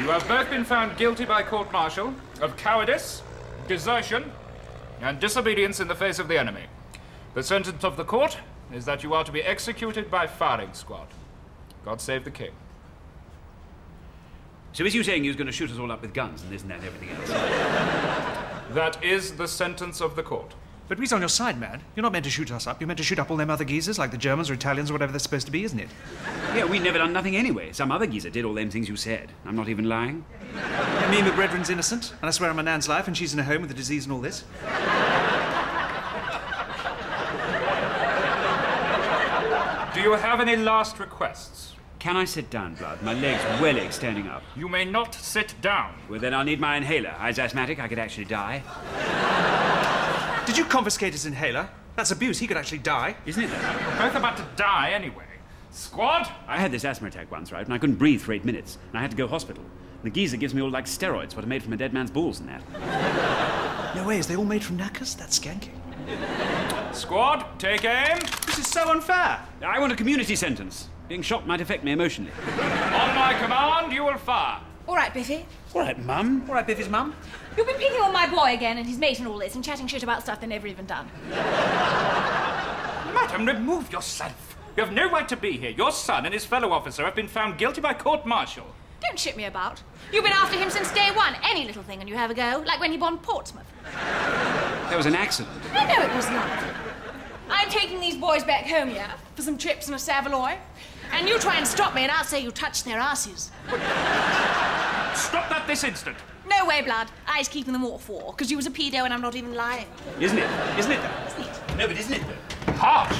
You have both been found guilty by court martial of cowardice, desertion, and disobedience in the face of the enemy. The sentence of the court is that you are to be executed by firing squad. God save the king. So is you saying he was going to shoot us all up with guns and this and that and everything else? That is the sentence of the court. But we's on your side, man. You're not meant to shoot us up. You're meant to shoot up all them other geezers, like the Germans or Italians or whatever they're supposed to be, isn't it? yeah, we never done nothing anyway. Some other geezer did all them things you said. I'm not even lying. And me and my brethren's innocent, and I swear on my nan's life, and she's in a home with a disease and all this. Do you have any last requests? Can I sit down, Blood? My leg's well ache standing up. You may not sit down. Well, then I'll need my inhaler. I was asthmatic. I could actually die. Did you confiscate his inhaler? That's abuse. He could actually die. Isn't it. We're both about to die anyway. Squad! I had this asthma attack once, right? And I couldn't breathe for eight minutes. And I had to go hospital. And The geezer gives me all like steroids, what are made from a dead man's balls and that. No way. Is they all made from knackers? That's skanky. Squad, take aim. This is so unfair. I want a community sentence. Being shot might affect me emotionally. On my command, you will fire. All right, Biffy. All right, Mum. All right, Biffy's mum. You've been picking on my boy again and his mate and all this and chatting shit about stuff they never even done. Madam, remove yourself. You have no right to be here. Your son and his fellow officer have been found guilty by court martial. Don't shit me about. You've been after him since day one. Any little thing and you have a go, like when he bombed Portsmouth. That was an accident. I know it was not. I'm taking these boys back home, yeah, for some chips and a saveloy. And you try and stop me and I'll say you touched their asses. This instant. No way, blood. I was keeping them all for, because you was a pedo and I'm not even lying. Isn't it? Isn't it, though? Isn't it? No, but isn't it, though? Harsh.